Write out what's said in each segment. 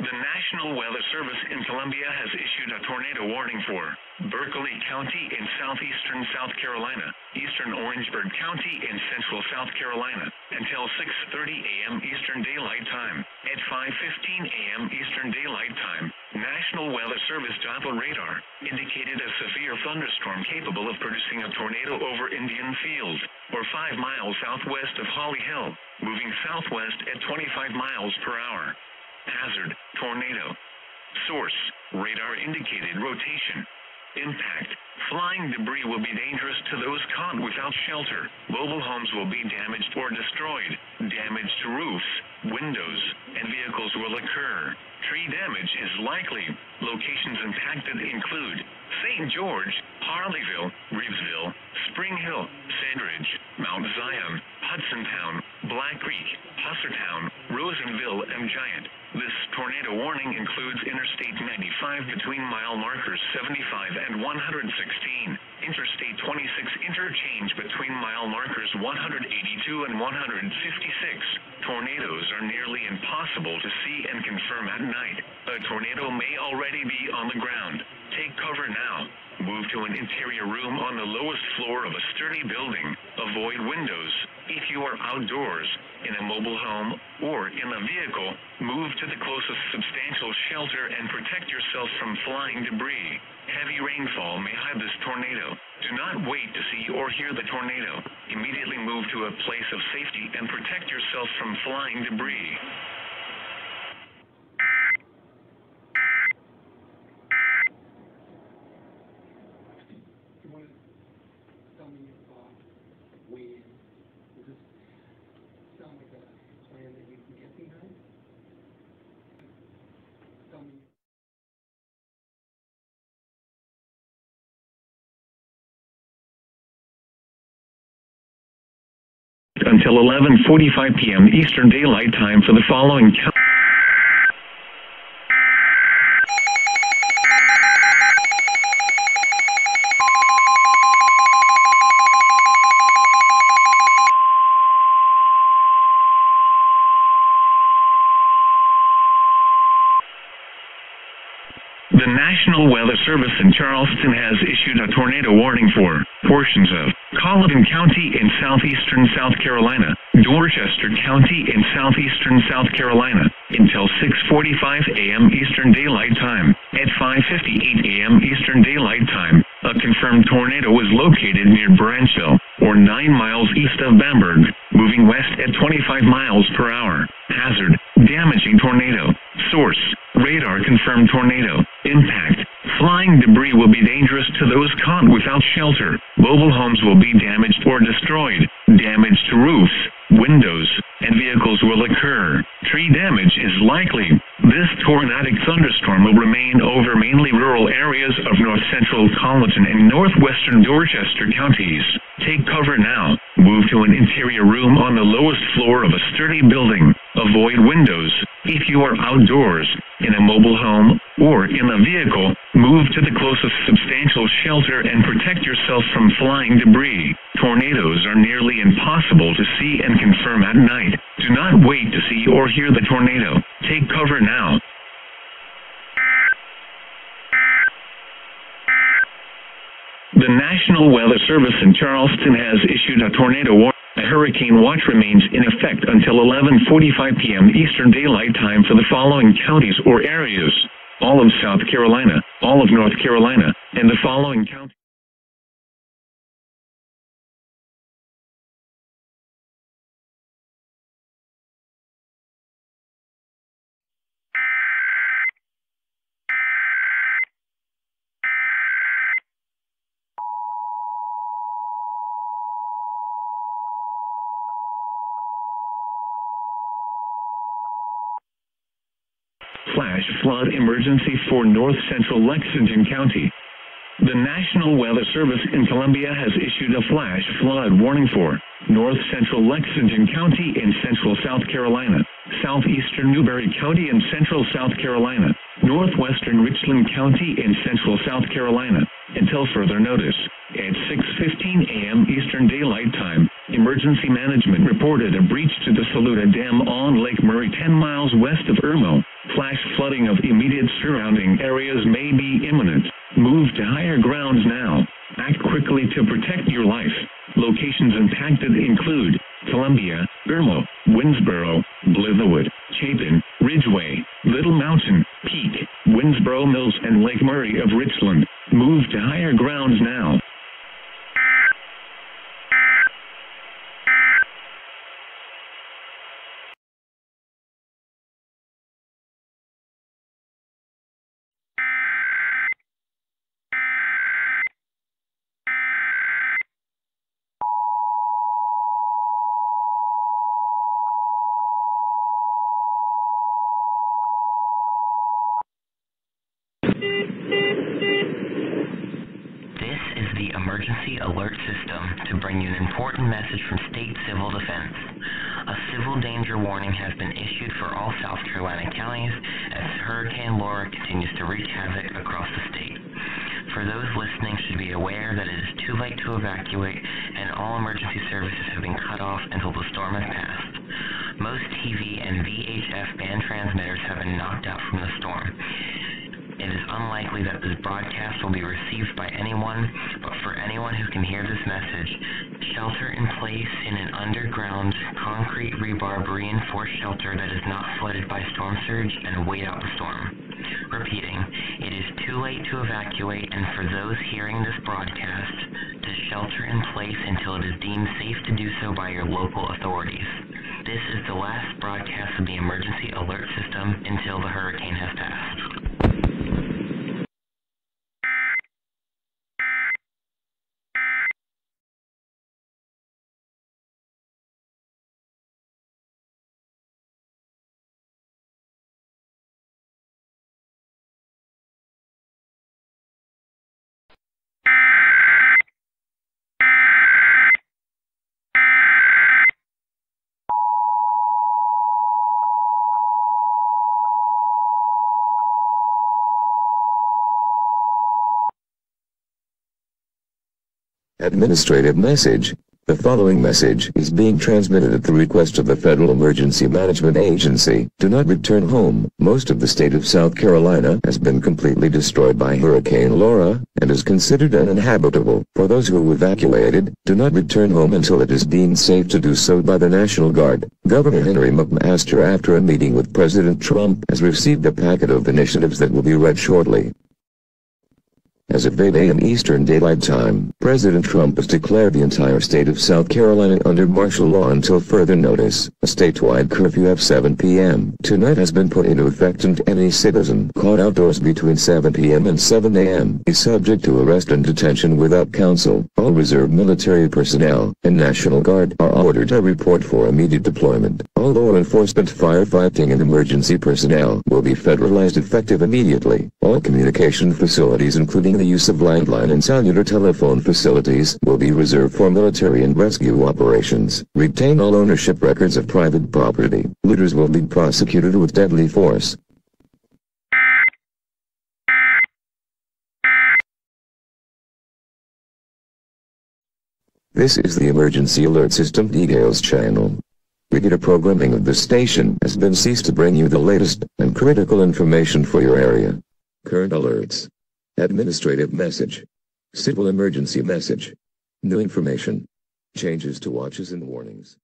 The National Weather Service in Columbia has issued a tornado warning for Berkeley County in southeastern South Carolina, eastern Orangeburg County in central South Carolina, until 6.30 a.m. Eastern Daylight Time. At 5.15 a.m. Eastern Daylight Time, National Weather Service Doppler radar indicated a severe thunderstorm capable of producing a tornado over Indian Field, or 5 miles southwest of Holly Hill, moving southwest at 25 miles per hour. Hazard, tornado. Source, radar indicated rotation. Impact, flying debris will be dangerous to those caught without shelter. Mobile homes will be damaged or destroyed. Damage to roofs, windows, and vehicles will occur. Tree damage is likely. Locations impacted include St. George, Harleyville, Reevesville, Spring Hill, Sandridge, Mount Zion, Hudsontown, Black Creek, Hussertown, Rosinville, and Giant. This tornado warning includes Interstate 95 between mile markers 75 and 116, Interstate 26 interchange between mile markers 182 and 156. Tornadoes are nearly impossible to see and confirm at night. A tornado may already be on the ground. Take cover now. Move to an interior room on the lowest floor of a sturdy building. Avoid windows. If you are outdoors, in a mobile home, or in a vehicle, move to the closest substantial shelter and protect yourself from flying debris. Heavy rainfall may hide this tornado. Do not wait to see or hear the tornado. Immediately move to a place of safety and protect yourself from flying debris. Until 11:45 p.m. Eastern Daylight Time for the following. The National Weather Service in Charleston has issued a tornado warning for portions of Colleton County in southeastern South Carolina, Dorchester County in southeastern South Carolina, until 6:45 a.m. Eastern Daylight Time. At 5:58 a.m. Eastern Daylight Time, a confirmed tornado was located near Branchville, or 9 miles east of Bamberg, moving west at 25 miles per hour. Hazard, damaging tornado. Source, radar confirmed tornado. Impact, flying debris will be dangerous to those caught without shelter. Mobile homes will be damaged or destroyed. Damage to roofs, windows, and vehicles will occur. Tree damage is likely. This tornadic thunderstorm will remain over mainly rural areas of north central Colleton and northwestern Dorchester counties. Take cover now. Move to an interior room on the lowest floor of a sturdy building. Avoid windows. If you are outdoors, in a mobile home, or in a vehicle, move to the closest substantial shelter and protect yourself from flying debris. Tornadoes are nearly impossible to see and confirm at night. Do not wait to see or hear the tornado. Take cover now. The National Weather Service in Charleston has issued a tornado warning. A hurricane watch remains in effect until 11:45 p.m. Eastern Daylight Time for the following counties or areas: all of South Carolina, all of North Carolina, and the following counties. Flash flood emergency for north central Lexington County. The National Weather Service in Columbia has issued a flash flood warning for north central Lexington County in central South Carolina, southeastern Newberry County in central South Carolina, northwestern Richland County in central South Carolina, until further notice. At 6:15 a.m. Eastern Daylight Time, emergency management reported a breach to the Saluda Dam on Lake Murray 10 miles west of Irmo. Flash flooding of immediate surrounding areas may be imminent. Move to higher grounds now. Act quickly to protect your life. Locations impacted include Columbia, Irmo, Winnsboro, Blythewood, Chapin, Ridgeway, Little Mountain, Peak, Winnsboro Mills and Lake Murray of Richland. Move to higher grounds now. This is the emergency alert system to bring you an important message from State Civil Defense. A civil danger warning has been issued for all South Carolina counties as Hurricane Laura continues to wreak havoc across the state. For those listening should be aware that it is too late to evacuate and all emergency services have been cut off until the storm has passed. Most TV and VHF band transmitters have been knocked out from the storm. It is unlikely that this broadcast will be received by anyone, but for anyone who can hear this message, shelter in place in an underground concrete rebar reinforced shelter that is not flooded by storm surge and wait out the storm. Repeating, it is too late to evacuate, and for those hearing this broadcast, to shelter in place until it is deemed safe to do so by your local authorities. This is the last broadcast of the emergency alert system until the hurricane has passed. Administrative message. The following message is being transmitted at the request of the Federal Emergency Management Agency. Do not return home. Most of the state of South Carolina has been completely destroyed by Hurricane Laura and is considered uninhabitable. For those who evacuated, do not return home until it is deemed safe to do so by the National Guard. Governor Henry McMaster after a meeting with President Trump has received a packet of initiatives that will be read shortly. As of 8 a.m. Eastern Daylight Time, President Trump has declared the entire state of South Carolina under martial law until further notice. A statewide curfew of 7 p.m. tonight has been put into effect and any citizen caught outdoors between 7 p.m. and 7 a.m. is subject to arrest and detention without counsel. All reserve military personnel and National Guard are ordered to report for immediate deployment. All law enforcement, firefighting and emergency personnel will be federalized effective immediately. All communication facilities including the use of landline and cellular telephone facilities will be reserved for military and rescue operations. Retain all ownership records of private property. Looters will be prosecuted with deadly force. This is the Emergency Alert System Details channel. Regular programming of the station has been ceased to bring you the latest and critical information for your area. Current alerts. Administrative message. Civil emergency message. New information. Changes to watches and warnings.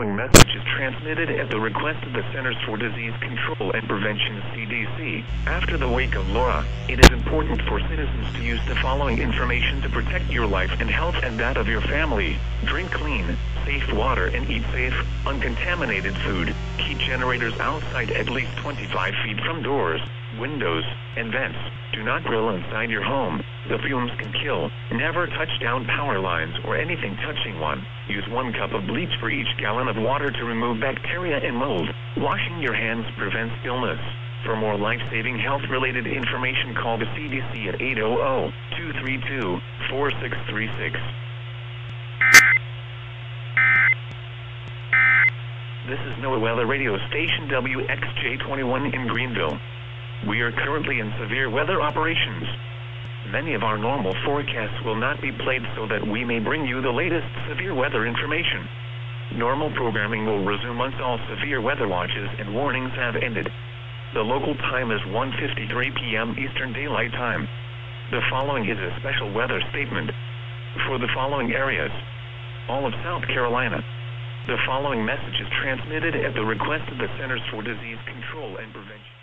Following message is transmitted at the request of the Centers for Disease Control and Prevention CDC. After the wake of Laura, it is important for citizens to use the following information to protect your life and health and that of your family. Drink clean, safe water and eat safe, uncontaminated food. Keep generators outside at least 25 feet from doors. Windows, and vents. Do not grill inside your home. The fumes can kill. Never touch down power lines or anything touching one. Use one cup of bleach for each gallon of water to remove bacteria and mold. Washing your hands prevents illness. For more life-saving health-related information, call the CDC at 800-232-4636. This is NOAA Weather Radio Station WXJ21 in Greenville. We are currently in severe weather operations. Many of our normal forecasts will not be played so that we may bring you the latest severe weather information. Normal programming will resume once all severe weather watches and warnings have ended. The local time is 1:53 p.m. Eastern Daylight Time. The following is a special weather statement for the following areas: all of South Carolina. The following message is transmitted at the request of the Centers for Disease Control and Prevention.